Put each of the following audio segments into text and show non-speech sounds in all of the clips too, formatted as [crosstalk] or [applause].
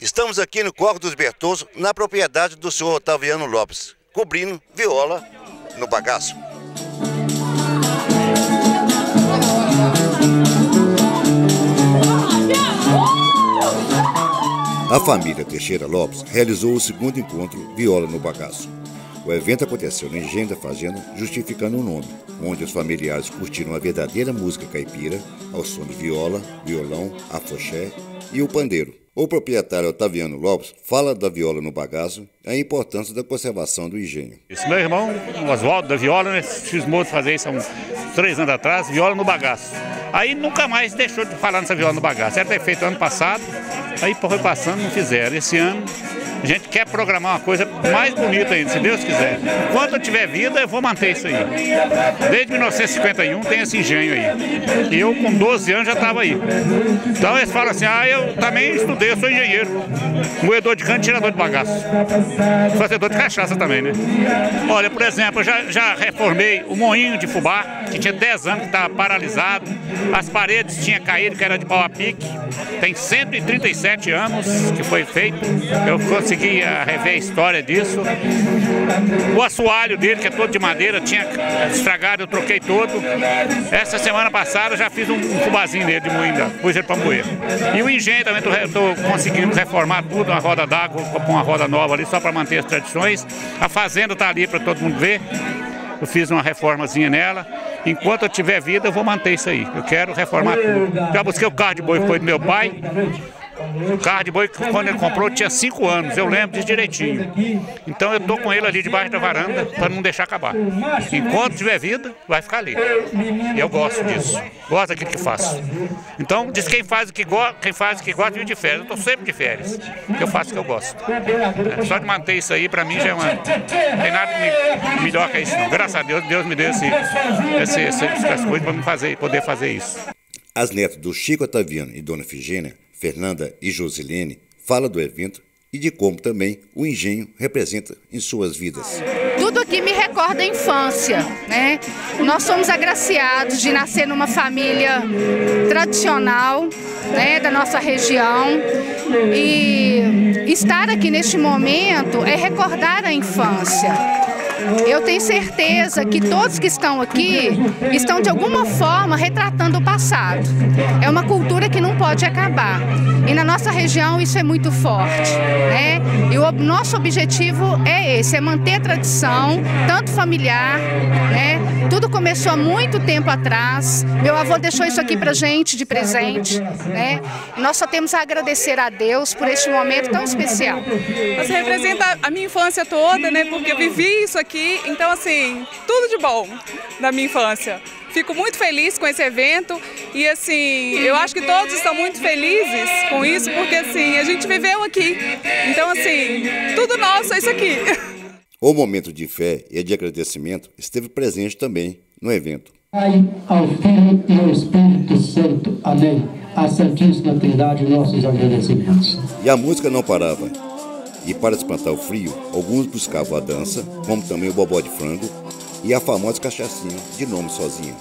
Estamos aqui no Corpo dos Bertoso, na propriedade do senhor Otaviano Lopes, cobrindo viola no bagaço. A família Teixeira Lopes realizou o segundo encontro Viola no Bagaço. O evento aconteceu no Engenho da Fazenda, justificando o nome, onde os familiares curtiram a verdadeira música caipira, ao som de viola, violão, afoxé e o pandeiro. O proprietário Otaviano Lopes fala da viola no bagaço e a importância da conservação do engenho. Esse meu irmão, o Oswaldo da viola, né, cismou de fazer isso há uns três anos atrás, viola no bagaço. Aí nunca mais deixou de falar nessa viola no bagaço. Era ter feito ano passado, aí foi passando, não fizeram. Esse ano a gente quer programar uma coisa mais bonita ainda, se Deus quiser. Enquanto eu tiver vida, eu vou manter isso aí. Desde 1951 tem esse engenho aí. E eu, com 12 anos, já estava aí. Então eles falam assim: ah, eu também estudei, eu sou engenheiro. Moedor de cano, tirador de bagaço. Fazedor de cachaça também, né? Olha, por exemplo, eu já, já reformei o moinho de fubá, que tinha 10 anos que estava paralisado. As paredes tinham caído, que era de pau a pique. Tem 137 anos que foi feito. Eu consegui rever a história disso. O assoalho dele, que é todo de madeira, tinha estragado, eu troquei todo. Essa semana passada já fiz um, fubazinho nele de moinho, pus ele para moer. E o engenho também estou conseguindo reformar tudo, uma roda d'água, com uma roda nova ali, só para manter as tradições. A fazenda está ali para todo mundo ver. Eu fiz uma reformazinha nela. Enquanto eu tiver vida, eu vou manter isso aí. Eu quero reformar tudo. Já busquei o carro de boi foi do meu pai. O carro de boi, quando ele comprou, tinha cinco anos, eu lembro disso direitinho. Então eu tô com ele ali debaixo da varanda para não deixar acabar. Enquanto tiver vida, vai ficar ali. Eu gosto disso. Gosto daquilo que faço. Então, diz quem faz o que gosta, quem faz o que gosta vive de férias. Eu tô sempre de férias. Eu faço o que eu gosto. É, só de manter isso aí, para mim já é uma. Não tem nada me, melhor que isso, não. Graças a Deus, Deus me deu esse, esse, esse, essas coisas para me fazer, poder fazer isso. As netas do Chico Otaviano e Dona Figênia Fernanda e Josilene fala do evento e de como também o engenho representa em suas vidas. Tudo aqui me recorda a infância, né? Nós somos agraciados de nascer numa família tradicional, né, da nossa região e estar aqui neste momento é recordar a infância. Eu tenho certeza que todos que estão aqui estão de alguma forma retratando o passado. É uma cultura que não pode acabar. E na nossa região isso é muito forte. Né? E o nosso objetivo é esse, é manter a tradição, tanto familiar, né? Começou há muito tempo atrás. Meu avô deixou isso aqui pra gente de presente. Né? E nós só temos a agradecer a Deus por este momento tão especial. Você representa a minha infância toda, né? Porque eu vivi isso aqui aqui. Então, assim, tudo de bom da minha infância. Fico muito feliz com esse evento e, assim, eu acho que todos estão muito felizes com isso, porque, assim, a gente viveu aqui. Então, assim, tudo nosso é isso aqui. [laughs] O momento de fé e de agradecimento esteve presente também no evento. Pai, ao Filho e ao Espírito Santo. Amém. A Santíssima Trindade, nossos agradecimentos. E a música não parava. E para espantar o frio, alguns buscavam a dança, como também o bobó de frango e a famosa cachaçinha de nome sozinha.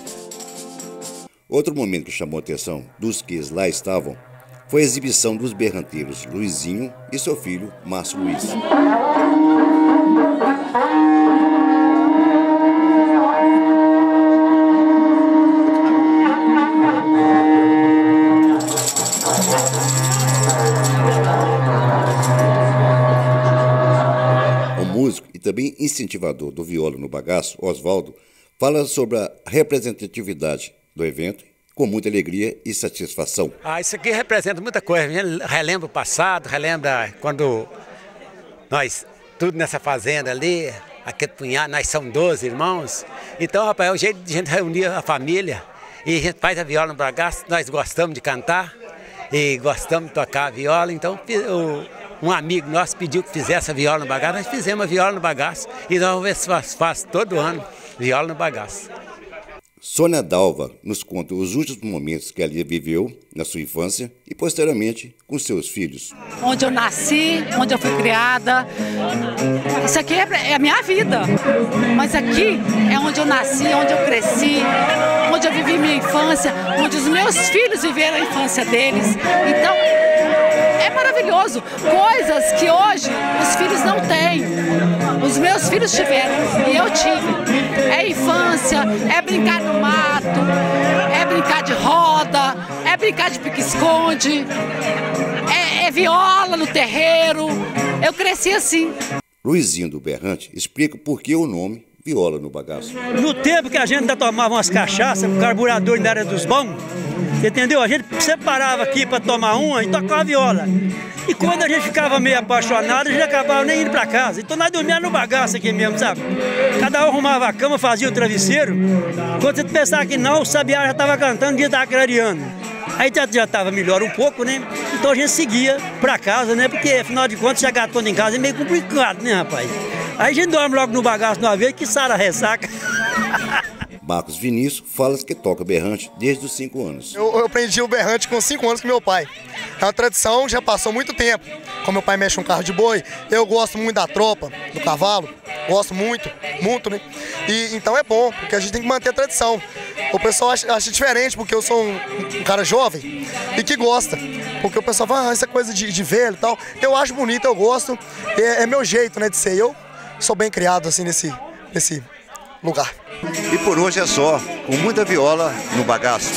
Outro momento que chamou a atenção dos que lá estavam foi a exibição dos berranteiros Luizinho e seu filho Márcio Luiz. Também incentivador do viola no bagaço, Oswaldo, fala sobre a representatividade do evento com muita alegria e satisfação. Ah, isso aqui representa muita coisa. Relembra o passado, relembra quando nós, tudo nessa fazenda ali, aquele punhado, nós somos 12 irmãos. Então, rapaz, é o jeito de a gente reunir a família e a gente faz a viola no bagaço, nós gostamos de cantar e gostamos de tocar a viola, então o, um amigo nosso pediu que fizesse a viola no bagaço, nós fizemos a viola no bagaço e nós vamos ver se faz, faz todo ano. viola no bagaço. Sônia Dalva nos conta os últimos momentos que ela viveu na sua infância e posteriormente com seus filhos. Onde eu nasci, onde eu fui criada. Isso aqui é, é a minha vida. Mas aqui é onde eu nasci, onde eu cresci, onde eu vivi minha infância, onde os meus filhos viveram a infância deles. Então, maravilhoso. Coisas que hoje os filhos não têm. Os meus filhos tiveram e eu tive. É infância, é brincar no mato, é brincar de roda, é brincar de pique-esconde, é, é viola no terreiro. Eu cresci assim. Luizinho do Berrante explica por que o nome viola no bagaço. No tempo que a gente tomava umas cachaças, o carburador ainda era dos bons, entendeu? A gente separava aqui para tomar uma e tocava viola. E quando a gente ficava meio apaixonado, a gente acabava nem indo para casa. Então nós dormíamos no bagaço aqui mesmo, sabe? Cada um arrumava a cama, fazia o travesseiro. Quando você pensava que não, o sabiá já estava cantando, o dia estava clareando. Aí já estava melhor um pouco, né? Então a gente seguia para casa, né? Porque afinal de contas, chegar todo em casa é meio complicado, né, rapaz? Aí a gente dorme logo no bagaço de uma vez que sara ressaca. Marcos Vinícius fala que toca berrante desde os 5 anos. Eu, eu, aprendi o berrante com 5 anos com meu pai. É uma tradição, já passou muito tempo. Como meu pai mexe um carro de boi, eu gosto muito da tropa, do cavalo. Gosto muito, muito, né? E então é bom, porque a gente tem que manter a tradição. O pessoal acha, acha diferente, porque eu sou um, um, cara jovem e que gosta. Porque o pessoal fala, ah, essa é coisa de, de velho e tal. Eu acho bonito, eu gosto. É, é meu jeito, né, de ser. Eu sou bem criado, assim, nesse, nesse lugar. E por hoje é só, com muita viola no bagaço.